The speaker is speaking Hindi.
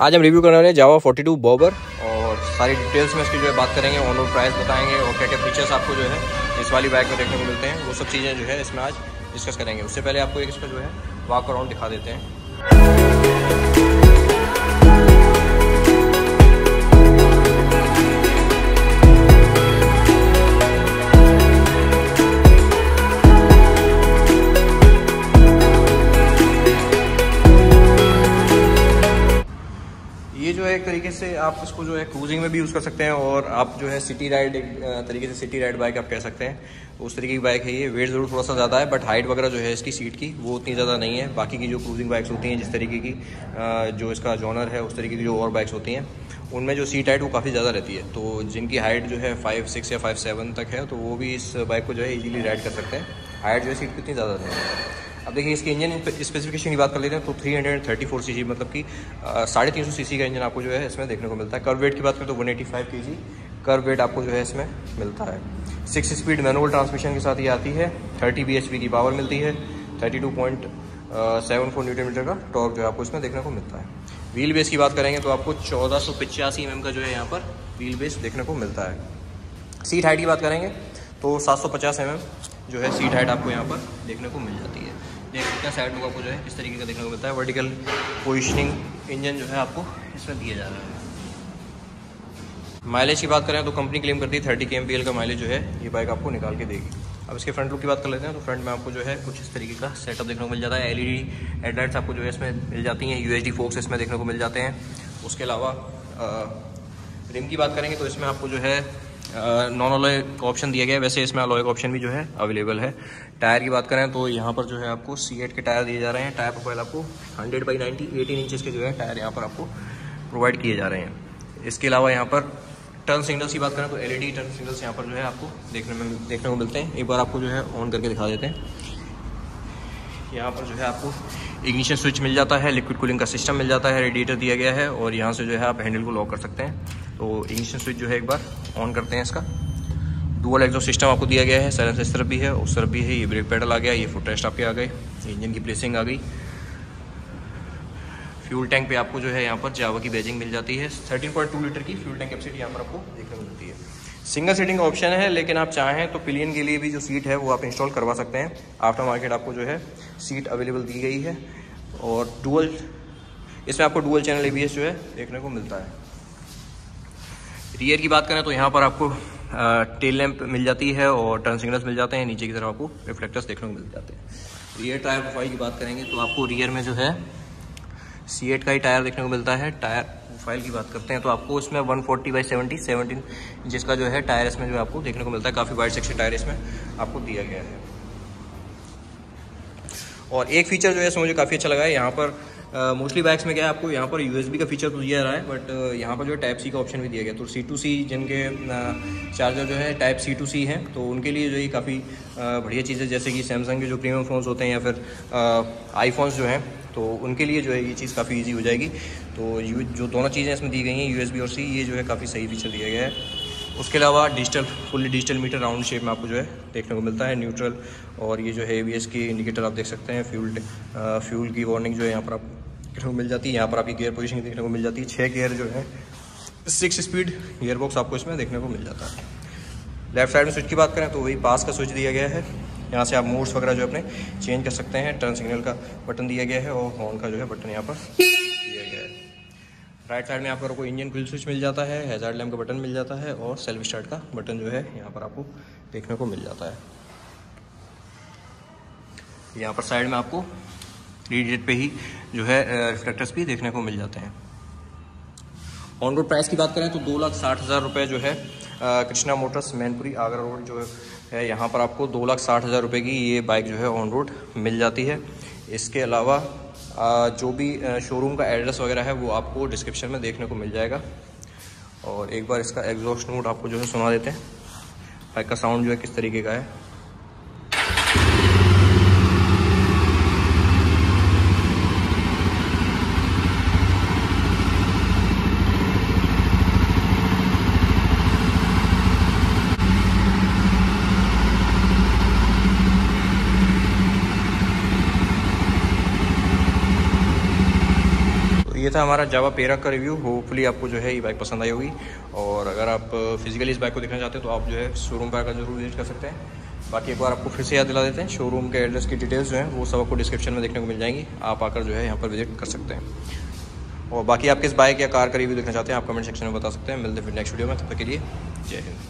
आज हम रिव्यू करने वाले हैं जावा 42 बॉबर और सारी डिटेल्स में इसकी जो है बात करेंगे ऑन रोड प्राइस बताएँगे और क्या क्या फीचर्स आपको जो है इस वाली बाइक में देखने को मिलते हैं। वो सब चीज़ें जो है इसमें आज डिस्कस करेंगे। उससे पहले आपको एक इसका जो है वॉक अराउंड दिखा देते हैं। है एक तरीके से आप इसको जो है क्रूजिंग में भी यूज़ कर सकते हैं और आप जो है सिटी राइड एक तरीके से सिटी राइड बाइक आप कह सकते हैं। उस तरीके की बाइक है ये। वेट ज़रूर थोड़ा सा ज़्यादा है बट हाइट वगैरह जो है इसकी सीट की वो उतनी ज़्यादा नहीं है। बाकी की जो क्रूजिंग बाइक्स होती हैं, जिस तरीके की जो इसका जॉनर है, उस तरीके की जो और बाइक्स होती हैं, उनमें जो सीट हाइट वो काफ़ी ज़्यादा रहती है। तो जिनकी हाइट जो है फाइव सिक्स या फाइव सेवन तक है तो वो भी इस बाइक को जो है ईजिली राइड कर सकते हैं। हाइट जो है सीट की उतनी ज़्यादा नहीं है। अब देखिए, इसके इंजन स्पेसिफिकेशन की बात कर लेते हैं तो 334 सीसी मतलब कि साढ़े तीन सौ सी का इंजन आपको जो है इसमें देखने को मिलता है। कर्व वेट की बात करें तो 185 केजी कर्व वेट आपको जो है इसमें मिलता है। सिक्स स्पीड मैनुअल ट्रांसमिशन के साथ ये आती है 30 बीएचपी की पावर मिलती है 32.74 न्यूटन मीटर का टॉर्क जो है आपको इसमें देखने को मिलता है। व्हील बेस की बात करेंगे तो आपको चौदह सौ पिचासी एम का जो है यहाँ पर व्हील बेस देखने को मिलता है। सीट हाइट की बात करेंगे तो 750 एम जो है सीट हाइट आपको यहाँ पर देखने को मिल जाती है। हैं साइड में आपको जो है, इस तरीके का देखने को मिलता है। वर्टिकल पोजिशनिंग इंजन जो है आपको इसमें दिया जा रहा है। माइलेज की बात करें तो कंपनी क्लेम करती है थर्टी के का माइलेज जो है, ये बाइक आपको निकाल के देगी। अब इसके फ्रंट लुक की बात कर लेते हैं तो फ्रंट में आपको जो है कुछ इस तरीके का सेटअप देखने को मिल जाता है। एलईडी हेडलाइट्स आपको जो है इसमें मिल जाती हैं यूएसडी फोक्स इसमें देखने को मिल जाते हैं। उसके अलावा रिम की बात करेंगे तो इसमें आपको जो है नॉन अलॉय का ऑप्शन दिया गया है। वैसे इसमें अलॉय का ऑप्शन भी जो है अवेलेबल है। टायर की बात करें तो यहाँ पर जो है आपको सी के टायर दिए जा रहे हैं। टायर प्रोफ़ाइल आपको 100 बाई 90 18 इंचेस के जो है टायर यहाँ पर आपको प्रोवाइड किए जा रहे हैं। इसके अलावा यहाँ पर टर्न सिग्नल्स की बात करें तो एलईडी टर्न सिग्नल्स यहाँ पर जो है आपको देखने में, देखने को मिलते हैं। एक बार आपको जो है ऑन करके दिखा देते हैं। यहाँ पर जो है आपको इग्निशन स्विच मिल जाता है लिक्विड कूलिंग का सिस्टम मिल जाता है रेडिएटर दिया गया है और यहाँ से जो है आप हैंडल को लॉक कर सकते हैं। तो इग्निशन स्विच जो है एक बार ऑन करते हैं इसका। डुअल एग्जॉस्ट सिस्टम आपको दिया गया है साइलेंस इस तरफ़ भी है, उस तरफ़ भी है, ये ब्रेक पैडल आ गया, ये फुट रेस्ट आपके आ गए इंजन की प्लेसिंग आ गई। फ्यूल टैंक पे आपको जो है यहाँ पर जावा की बैजिंग मिल जाती है। 13.2 लीटर की फ्यूल टैंक कैपेसिटी यहाँ पर आपको देखने को मिलती है। सिंगल सीटिंग ऑप्शन है, लेकिन आप चाहें तो पिलियन के लिए भी जो सीट है वो आप इंस्टॉल करवा सकते हैं। आफ्टर मार्केट आपको जो है सीट अवेलेबल दी गई है। और डुअल इसमें आपको डुअल चैनल ए जो है देखने को मिलता है। रियर की बात करें तो यहाँ पर आपको टेल लैंप मिल जाती है और टर्न सिग्नल्स मिल जाते हैं। नीचे की तरफ़ आपको रिफ्लेक्टर्स देखने को मिल जाते हैं। रियर टायर प्रोफ़ाइल की बात करेंगे तो आपको रियर में जो है सी का ही टायर देखने को मिलता है। टायर प्रोफ़ाइल की बात करते हैं तो आपको इसमें 140 फोर्टी बाई सेवेंटी सेवनटीन जिसका जो है टायर इसमें जो आपको देखने को मिलता है। काफ़ी वाइड सेक्शन टायर इसमें आपको दिया गया है। और एक फीचर जो है, इसमें मुझे काफ़ी अच्छा लगा है। यहाँ पर मोस्टली uh, बाइक्स में क्या है आपको यहाँ पर यूएसबी का फीचर तो दिया रहा है बट uh, यहाँ पर जो है टाइप सी का ऑप्शन भी दिया गया। तो सी टू सी जिनके चार्जर जो है टाइप सी टू सी हैं तो उनके लिए जो है काफ़ी बढ़िया चीज़ है जैसे कि सैमसंग के जो प्रीमियम फ़ोन्स होते हैं या फिर आईफोन्स जो हैं तो उनके लिए जो है ये चीज़ काफ़ी ईजी हो जाएगी। तो यू जो दोनों चीज़ें इसमें दी गई हैं यूएसबी और सी ये जो है काफ़ी सही फीचर दिया गया है। उसके अलावा digital fully digital meter round shape में आपको जो है देखने को मिलता है न्यूट्रल और ये जो है ए की इंडिकेटर आप देख सकते हैं फ्यूल फ्यूल की वार्निंग जो है यहाँ पर आप देखने को मिल जाती है, यहाँ पर आपकी गियर पोजिशन देखने को मिल जाती है। छः गियर जो है सिक्स स्पीड गियर बॉक्स आपको इसमें देखने को मिल जाता है। लेफ़्ट साइड में स्विच की बात करें तो वही पास का स्विच दिया गया है। यहाँ से आप मोड्स वगैरह जो अपने चेंज कर सकते हैं टर्न सिग्नल का बटन दिया गया है और हॉर्न का जो है बटन यहाँ पर दिया गया है। राइट साइड में आपको इंजन क्विल स्विच मिल जाता है हेजार्ड लैम्प का बटन मिल जाता है और सेल्फ स्टार्ट का बटन जो है यहाँ पर आपको देखने को मिल जाता है। यहाँ पर साइड में आपको रीडेट पे ही जो है रिफ्लेक्टर्स भी देखने को मिल जाते हैं। ऑन रोड प्राइस की बात करें तो दो लाख साठ हज़ार रुपये जो है कृष्णा मोटर्स मैनपुरी आगरा रोड जो है, यहाँ पर आपको दो लाख साठ हज़ार रुपये की ये बाइक जो है ऑन रोड मिल जाती है। इसके अलावा जो भी शोरूम का एड्रेस वगैरह है, वो आपको डिस्क्रिप्शन में देखने को मिल जाएगा। और एक बार इसका एग्जॉस्ट नोट आपको जो है सुना देते हैं, बाइक का साउंड जो है किस तरीके का है। ये था हमारा जावा पेरा का रिव्यू होपफुली आपको जो है ये बाइक पसंद आई होगी. और अगर आप फिजिकली इस बाइक को देखना चाहते हैं तो आप जो है शोरूम पर आकर ज़रूर विज़िट कर सकते हैं. बाकी एक बार आपको फिर से याद दिला देते हैं शोरूम के एड्रेस की डिटेल्स जो हैं, वो सब आपको डिस्क्रिप्शन में देखने को मिल जाएँगी. आप आकर जो है यहाँ पर विज़िट कर सकते हैं. और बाकी आप किस बाइक या कार का रिव्यू देखना चाहते हैं, आप कमेंट सेक्शन में बता सकते हैं. मिलते फिर नेक्स्ट वीडियो में. तब तक के लिए जय हिंद.